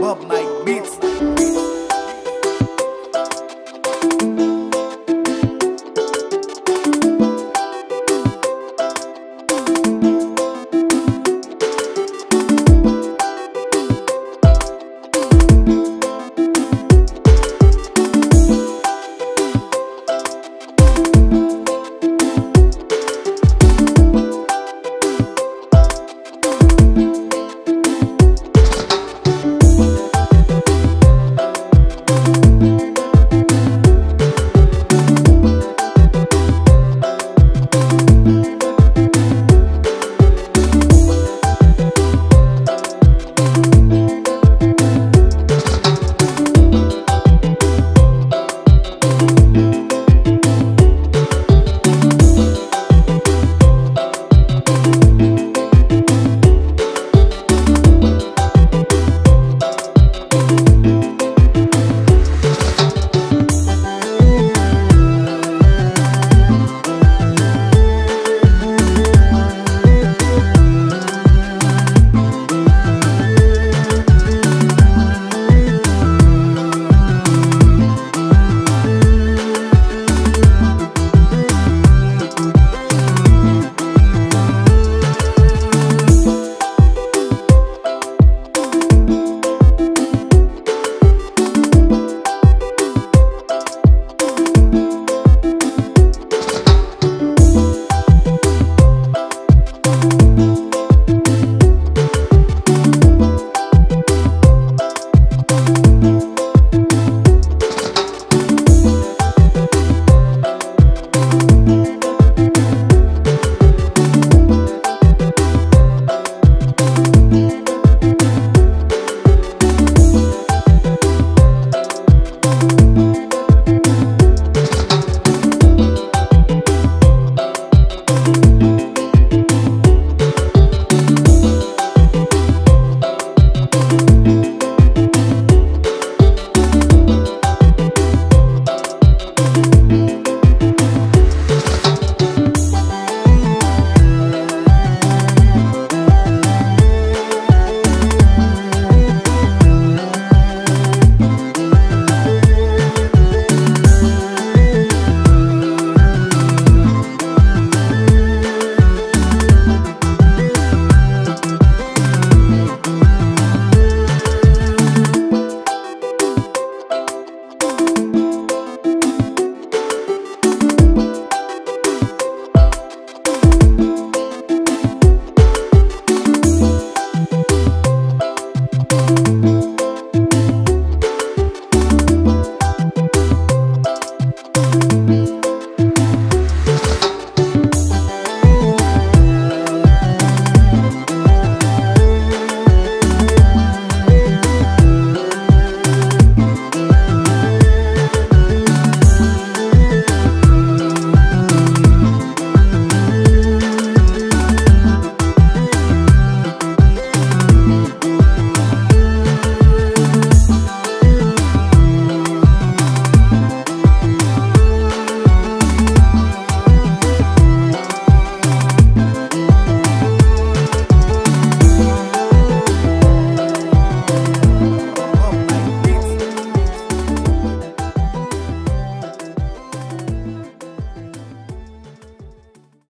Bob Mike Beats.